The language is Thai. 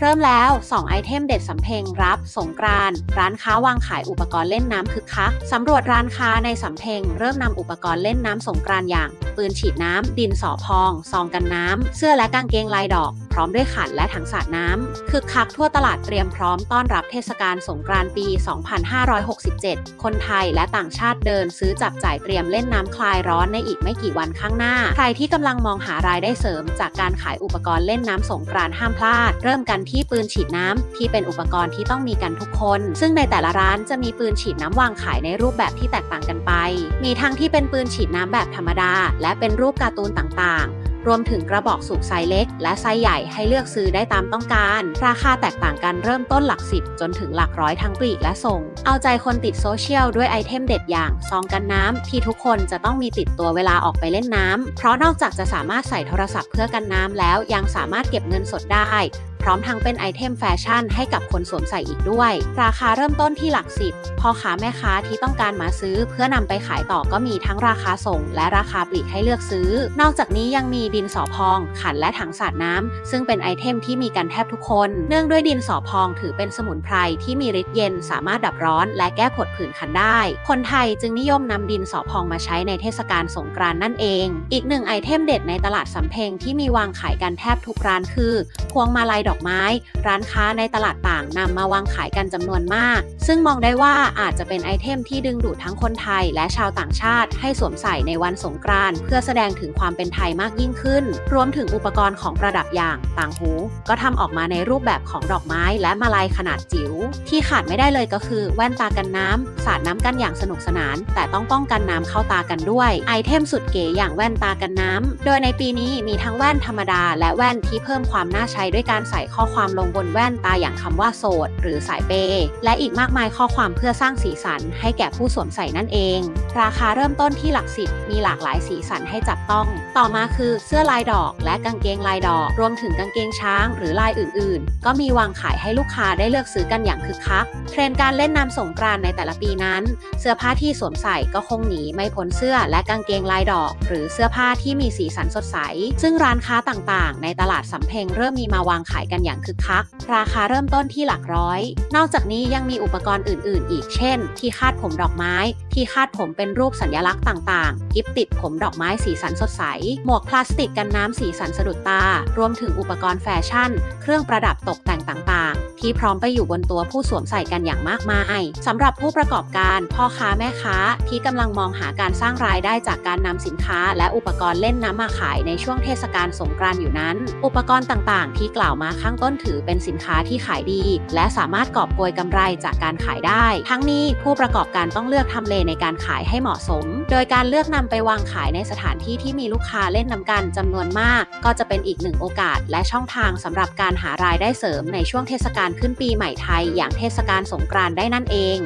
เริ่มแล้ว 2 ไอเทมเด็ดสำเพ็งรับ สงกรานต์ร้านค้าวางขายอุปกรณ์เล่นน้ำคึกคักสำรวจร้านค้าในสำเพ็งเริ่มนำอุปกรณ์เล่นน้ำสงกรานต์อย่าง ปืนฉีดน้ำ ดินสอพอง ซองกันน้ำ เสื้อและกางเกงลายดอก พร้อมด้วยขันและถังสาดน้ำคึกคักทั่วตลาดเตรียมพร้อมต้อนรับเทศกาลสงกรานต์ปี 2567 คนไทยและต่างชาติเดินซื้อจับจ่ายเตรียมเล่นน้ำคลายร้อนในอีกไม่กี่วันข้างหน้า ใครที่กำลังมองหารายได้เสริม จากการขายอุปกรณ์เล่นน้ำสงกรานต์ห้ามพลาด เริ่มกันที่ปืนฉีดน้ำที่เป็นอุปกรณ์ที่ต้องมีกันทุกคน ซึ่งในแต่ละร้านจะมีปืนฉีดน้ำวางขายในรูปแบบที่แตกต่างกันไป มีทั้งที่เป็นปืนฉีดน้ำแบบธรรมดา และเป็นรูปการ์ตูนต่างๆ รวมถึงกระบอกสูบไซส์เล็ก และไซส์ใหญ่ให้เลือกซื้อได้ตามต้องการ ราคาแตกต่างกันเริ่มต้นหลักสิบจนถึงหลักร้อยทั้งปลีกและส่ง เอาใจคนติดโซเชียลด้วยไอเทมเด็ดอย่างซองกันน้ำที่ทุกคนจะต้องมีติดตัวเวลาออกไปเล่นน้ำเพราะนอกจากจะสามารถใส่โทรศัพท์เพื่อกันน้ำแล้วยังสามารถเก็บเงินสดได้ พร้อมทั้งเป็นไอเทมแฟชั่นให้กับคนสวมใส่อีกด้วย ราคาเริ่มต้นที่หลักสิบพ่อค้าแม่ค้าที่ต้องการมาซื้อ เพื่อนำไปขายต่อก็มีทั้งราคาส่ง และราคาปลีกให้เลือกซื้อ นอกจากนี้ยังมีดินสอพอง ขันและถังสาดน้ำซึ่งเป็นไอเทมที่มีกันแทบทุกคน เนื่องด้วยดินสอพองถือเป็นสมุนไพรที่มีฤทธิ์เย็นสามารถดับร้อน และแก้ผดผื่นคันได้ คนไทยจึงนิยมนำดินสอพองมาใช้ในเทศกาลสงกรานต์นั่นเอง อีกหนึ่งไอเทมเด็ดในตลาดสำเพ็งที่มีวางขายกันแทบทุกร้านคือพวงมาลัยดอกไม้ ร้านค้าในตลาดต่างนำมาวางขายกันจำนวนมาก ซึ่งมองได้ว่าอาจจะเป็นไอเทมที่ดึงดูดทั้งคนไทยและชาวต่างชาติ ให้สวมใส่ในวันสงกรานต์เพื่อแสดงถึงความเป็นไทยมากยิ่งขึ้น รวมถึงอุปกรณ์ของประดับอย่างต่างหู ก็ทำออกมาในรูปแบบของดอกไม้และมาลัยขนาดจิ๋ว ที่ขาดไม่ได้เลยก็คือแว่นตากันน้ำสาดน้ำกันอย่างสนุกสนาน แต่ต้องป้องกันน้ำเข้าตากันด้วย ไอเทมสุดเก๋อย่างแว่นตากันน้ำโดยในปีนี้มีทั้งแว่นธรรมดา และแว่นที่เพิ่มความน่าใช้ด้วยการใส่ข้อความลงบนแว่นตาอย่างคำว่าโสด หรือสายเปย์และอีกมากมายข้อความเพื่อสร้างสีสันให้แก่ผู้สวมใส่นั่นเอง ราคาเริ่มต้นที่หลักสิบมีหลากหลายสีสันให้จับต้อง ต่อมาคือเสื้อลายดอก และกางเกงลายดอก รวมถึงกางเกงช้าง หรือลายอื่น ๆ ก็มีวางขายให้ลูกค้าได้เลือกซื้อกันอย่างคึกคักเทรนด์การเล่นน้ำสงกรานในแต่ละปีนั้น เสื้อผ้าที่สวมใส่ก็คงหนีไม่พ้นเสื้อและกางเกงลายดอก หรือเสื้อผ้าที่มีสีสันสดใส ซึ่งร้านค้าต่างๆ ในตลาดสำเพ็งเริ่มมีมาวางขายกันอย่างคึกคัก ราคาเริ่มต้นที่หลักร้อย นอกจากนี้ยังมีอุปกรณ์อื่น ๆ อีกเช่น ที่คาดผมดอกไม้ ที่คาดผมเป็นรูปสัญลักษณ์ต่าง ๆ กิฟติดผมดอกไม้สีสันสดใส หมวกพลาสติกกันน้ำสีสันสะดุดตา รวมถึงอุปกรณ์แฟชั่น เครื่องประดับตกแต่งต่าง ๆ ที่พร้อมไปอยู่บนตัวผู้สวมใส่กันอย่างมากมายสำหรับผู้ประกอบการ พ่อค้าแม่ค้าที่กำลังมองหาการสร้างรายได้จากการนำสินค้า และอุปกรณ์เล่นน้ำมาขายในช่วงเทศกาลสงกรานต์อยู่นั้น อุปกรณ์ต่างๆ ที่กล่าวมาข้างต้นถือเป็นสินค้าที่ขายดี และสามารถกอบโกยกำไรจากการขายได้ ทั้งนี้ผู้ประกอบการต้องเลือกทำเลในการขายให้เหมาะสม โดยการเลือกนำไปวางขายในสถานที่ที่มีลูกค้าเล่นนำกันจำนวนมาก ก็จะเป็นอีกหนึ่งโอกาสและช่องทางสำหรับการหารายได้เสริมในช่วงเทศกาลขึ้นปีใหม่ไทยอย่างเทศกาลสงกรานต์ได้นั่นเอง